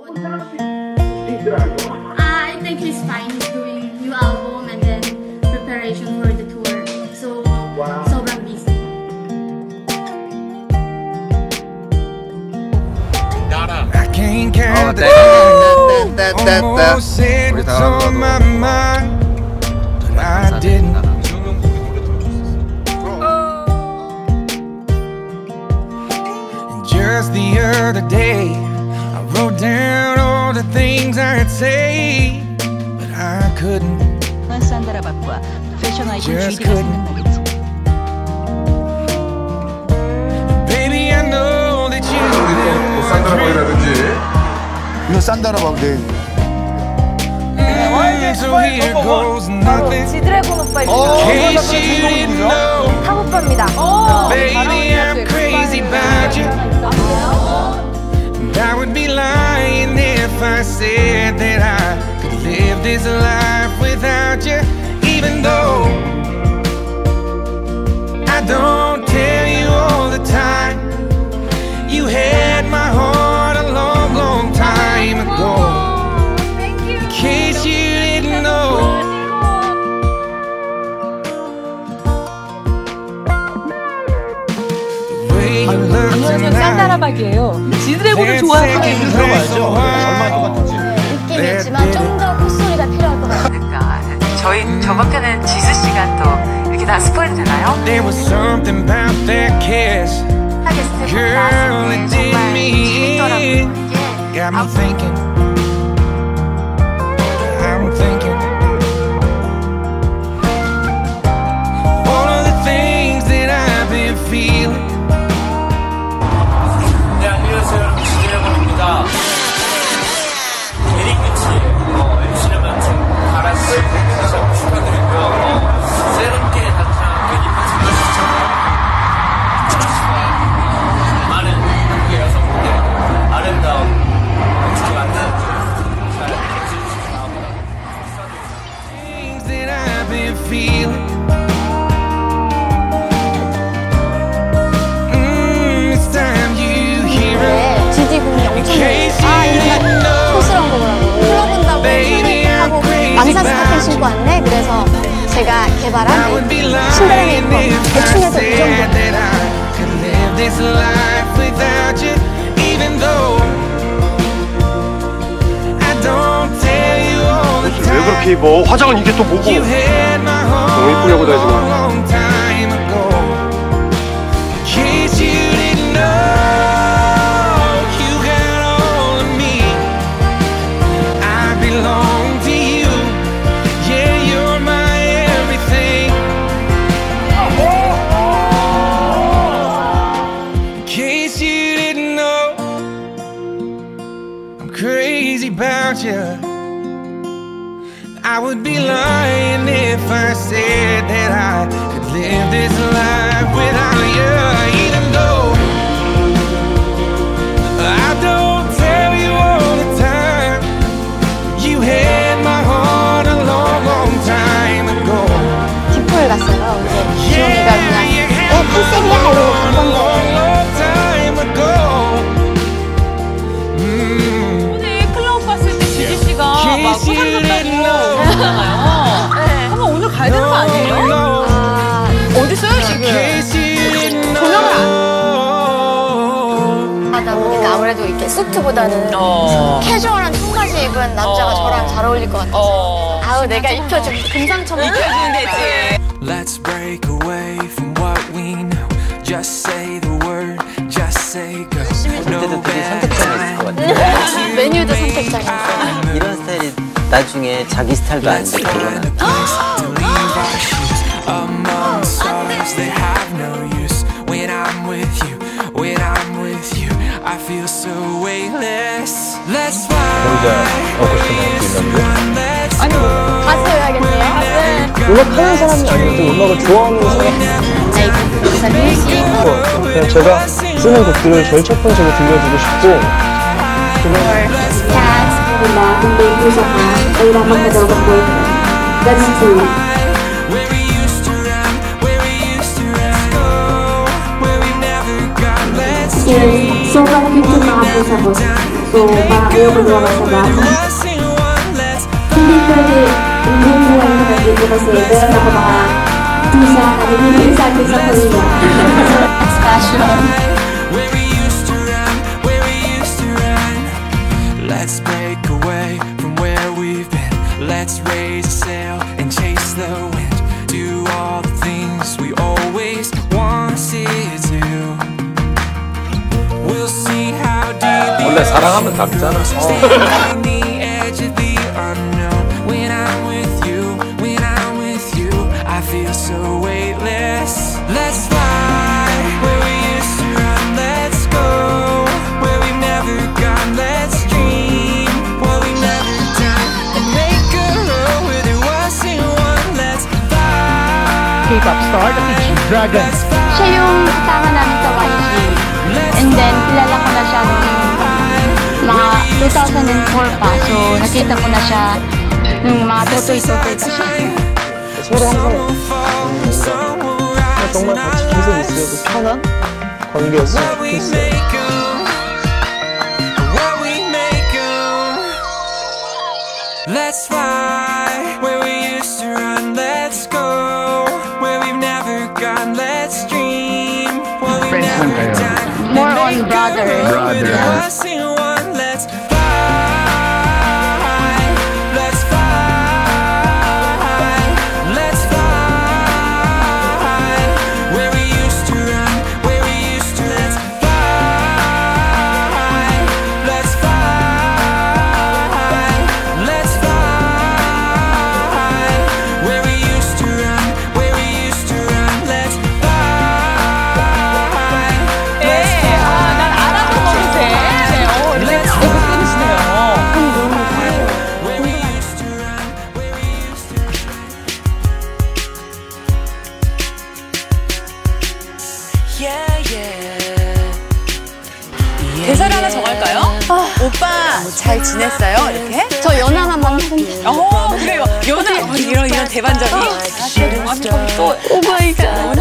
I think he's fine. He's doing new album and then preparation for the tour. So, wow. sobrang busy. Dada. I can't count oh, that, that, that, that, Almost didn't. The other day say, but I couldn't. 산다라박과 패션 아이콘 Just GD가 couldn't. 생각나겠지. Baby, I know that you 뭐 산다라박이라든지 이거 네. Mm, goes nothing. 지드래곤 오빠 know, 탕 오빠입니다. I'm if I said that I could live this life without you, even though I don't tell you all the time. You had my heart that split. There was something about that kiss. Girl, it did me in. Got me thinking. 신발의 왜 그렇게 입어? 화장은 이게 또 뭐고? 너무 이쁘려고 다니지 마. crazy about you. I would be lying if I said that I could live this life without you, even though I don't tell you all the time. You had my heart a long, long time ago. 뒷풀 갔어요 이제 지용이가 그냥 you 어 had my 컨셉이야 heart 이러고 a 간 long, 건데 수트보다는 어. 캐주얼한 청바지 입은 남자가 어. 저랑 잘 어울릴 것 같아서 어. 아우 내가 입혀주면 금상첨화 입혀주면 되지. Let's break away from what we know. Just say the word, just say go. No bad time. 메뉴도 선택장이 있어요 이런 스타일이 나중에 자기 스타일도 안 돼, 그거는. to leave our shoes among the stars. They have no use when I'm with you. When I'm with you, I feel 아니 뭐 가수여야겠네요. 네. 음악 하는 사람이 아니고 음악을 좋아하는 사람. 뮤직 그냥 제가 쓰는 곡들을 제일 첫 번째로 들려주고 싶고. 댄스 Where sobrang ko. So, parang ayoko lumabas sa bahay. Hindi pwede na nandito kasi ako mga binibigay sa akin sa Korea. Let's break away from where we've been. Let's raise a sail and chase the wind. Make a road where there wasn't. Let's fly. K-pop star na si Dragon. Siya yung kasama namin sa YG. And then, kilala ko na siya nung mga 2004 pa. So, nakita ko na siya nung mga totoy-totoy pa siya. 서로 항상 뭔가 정말 같이 계속 있어도 편한 관계였으면 What we 좋겠어요. make 'em, what we make 'em. Let's fly where we used to run. Let's go where we've never gone. Let's dream what we've never done. More on brother. There 대사를 하나 정할까요? 오빠 잘 지냈어요? 이렇게? 저 연하만 만나면 어, 그래요. 연하 뭐 이런 이런 대반전이. 아, 또 오마이갓.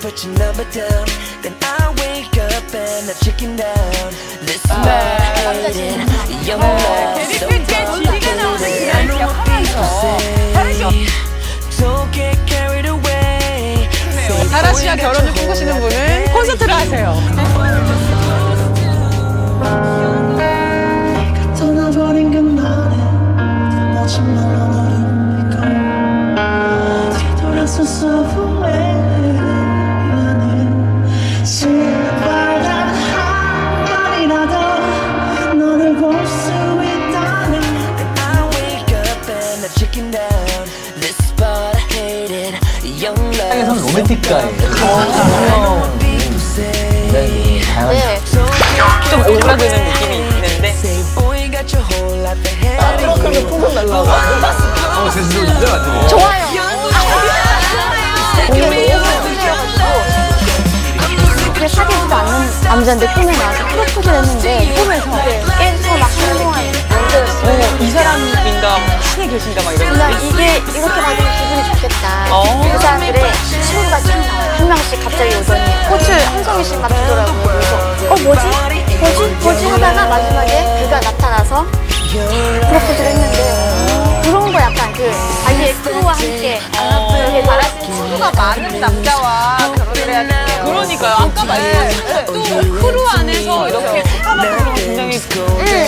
put your number down. Then I wake up and chicken down. This young love, so I know what people say. Don't get. 다라 씨와 결혼을 꿈꾸시는 분은 콘서트를 하세요. 그게 사귀지도 않는 남자인데 꿈에 나와서 프로포즈를 했는데 꿈에서 깨서 막 행동하는 남자였어요. 이 사람인가 신에 계신가 막 이런. 나 이게 이렇게 받으면 기분이 좋겠다. 어. 그 사람들의 친구가 쭉 나와요. 한 명씩 갑자기 오더니 꽃을 한 송이씩만 주더라고요. 그래서 어 뭐지? 뭐지? 뭐지? 하다가 마지막에 그가 나타나서 프로포즈를 했는데 그런 거 약간 그 자기의 크루와 함께 그렇게 잘하신 친구가 많은 남자와 결혼을 해야 돼요. 그러니까요. 아까 말씀하신 또 크루 안에서 이렇게 착각하는 건 굉장히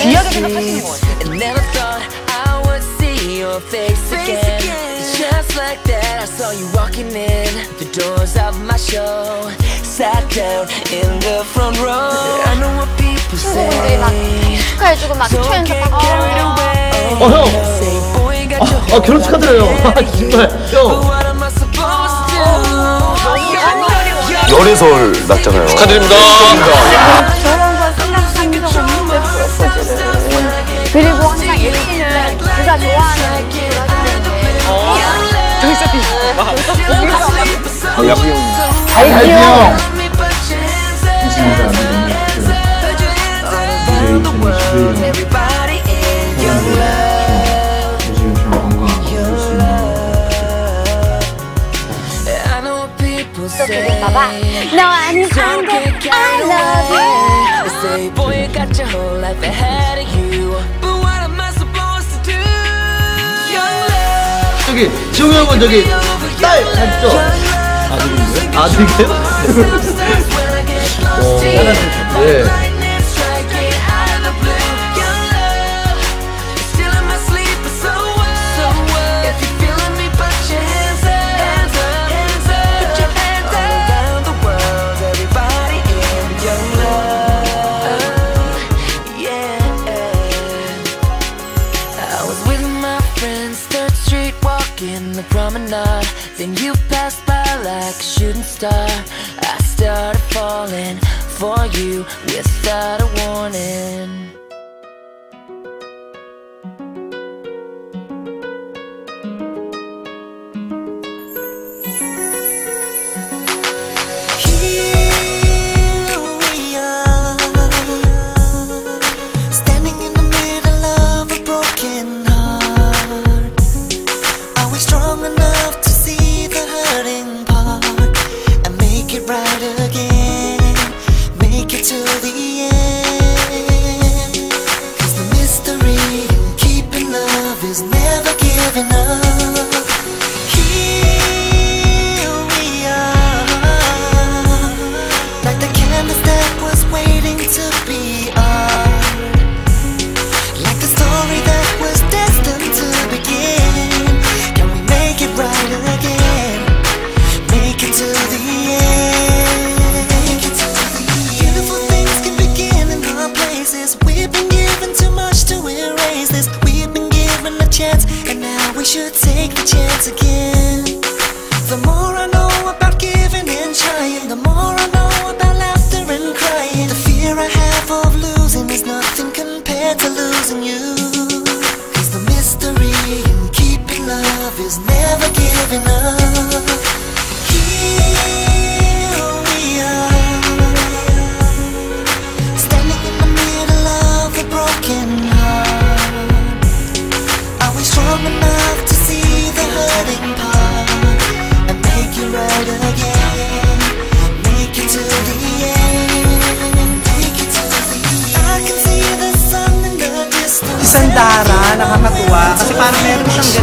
귀하게 생각하시는 것 같아요. And never thought I would see your face again. Just like that, I saw you walking in the doors of my show. Sat down in the front row. I know what people 친구분들이 막 say. 축하해주고 막 carried away. 어, 형! 아, 아 결혼 축하드려요. 네. 아, 정말 열애설 났잖아요. 축하드립니다. 결혼 과 생각한 적 없는데 그리고 항상 예씨는 누가 좋아하는 달기용 달기용 계속 부를까봐 No I'm I'm the I love you Say boy you got your whole life ahead of you But what am I supposed to do Your love 저기 지웅이 형은 저기 딸 맞죠? 아들인데 아들이요? 어, 예. star I started falling for you without a warning.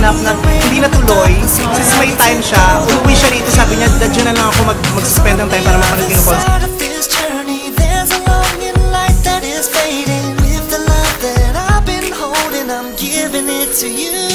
ganap na hindi natuloy. Since may time siya, umuwi siya rito. Sabi niya, dadyo na lang ako mag mag-suspend ng time para mapanood yung concert. to you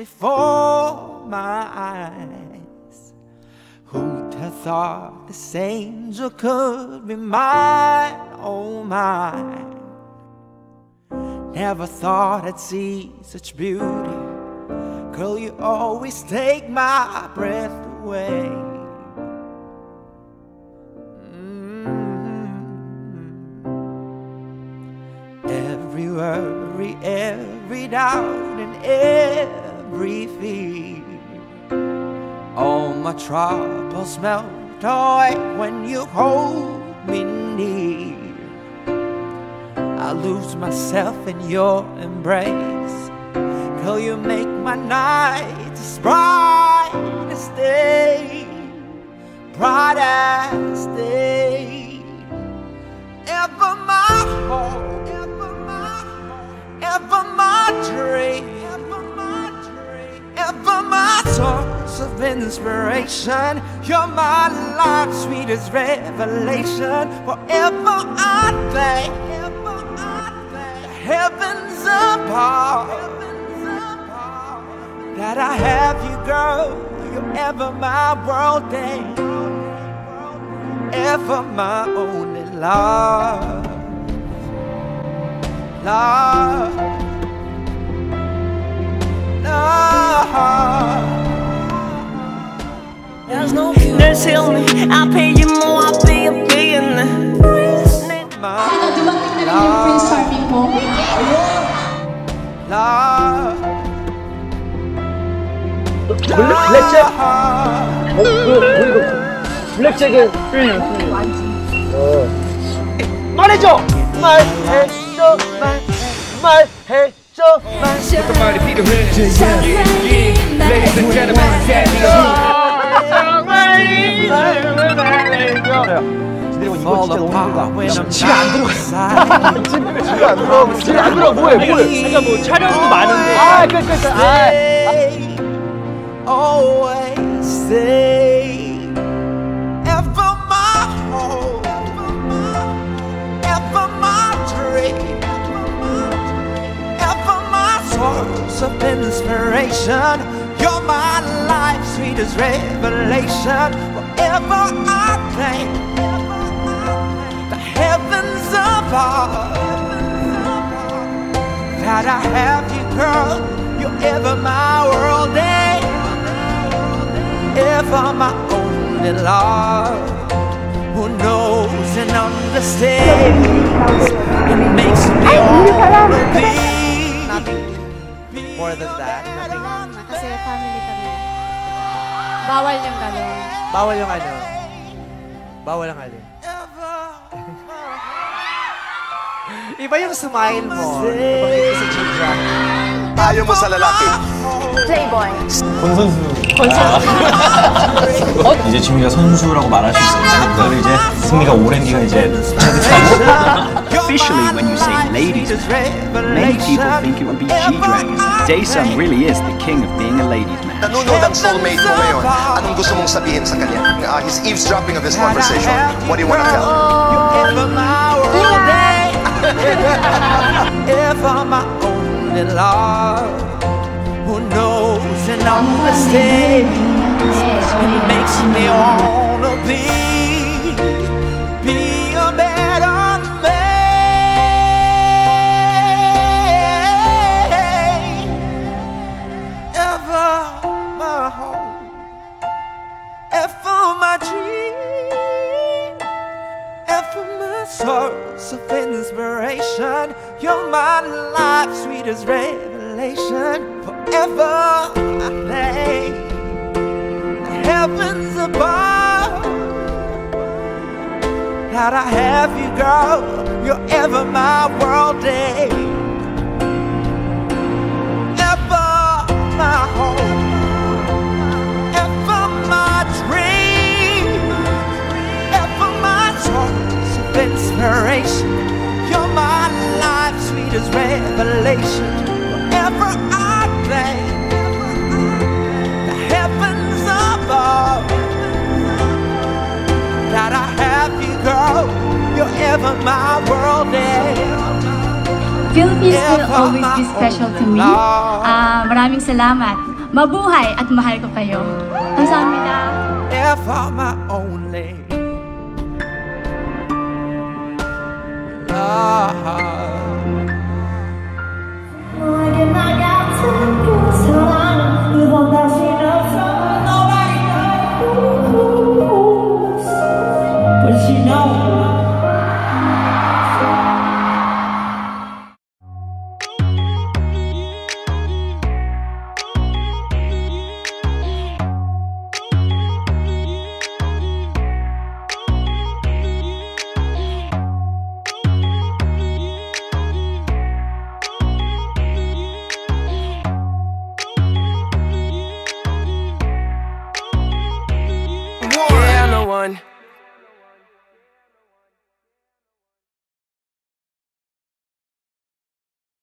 before my eyes. Who'd have thought this angel could be mine, oh mine? Never thought I'd see such beauty. Girl, you always take my breath away. Mm-hmm. Every worry, every doubt, and every fear. All my troubles melt away when you hold me near. I lose myself in your embrace. till you make my nights brightest day, brightest day. Ever my hope, ever my hope, ever my dream, ever my source of inspiration. You're my life's sweetest revelation. Forever I thank, heavens above that I have you, girl. You're ever my world, day, ever my only love, love, Nurse heal me I'll pay you more I'll be a billionaire Ano, dumating na rin yung Prince Charming mo? Love. 블랙잭? 어, 그, 우리 그, 블랙잭의. 어. 말해줘! 말해줘! 말, 말해 줘! 말. Somebody beat the hood. Yeah, yeah. Ladies and gentlemen, Fall apart when I'm 지가 안 들어가. 지가 안 들어가. 지가 안 들어가. 뭐해, 뭐해. 그러니까 뭐 촬영도 많은데. 아, 끝, 끝, 끝. 아. Source of inspiration. You're my life, sweetest revelation. Wherever I thank the heavens above that I have you girl you're ever my world day ever my only love. Who knows and understands and makes me be More than that. Kasi family kami. Bawal yung gano'n. Bawal yung ano. Bawal ang alin. Iba yung smile mo. Sa. Ayaw mo sa lalaki. Playboy. 권선수. 어? 이제 지민이가 선수라고 말할 수 있어요. 그걸 이제 승리가 오랜 기간 이제 Officially, when you say ladies man, many people think it would be G-Dragon. Daesung really is the king of being a ladies man. Nanonood ang soulmate mo ngayon. Anong gusto mong sabihin sa kanya? Uh, he's eavesdropping of this conversation. What do you want to tell him? ever my world day ever my only love who knows and understands and makes me wanna be be revelation. Forever I the heavens above that I have you, girl. You're ever my world day. Ever my home. Ever my dream. Ever my source of inspiration life sweet as revelation. Wherever I play, the heavens above. That I have you, girl. You're ever my world. Philippines will always be special to me. Uh, maraming salamat. Mabuhay at mahal ko kayo. Ang sa amin na... Ever my only love.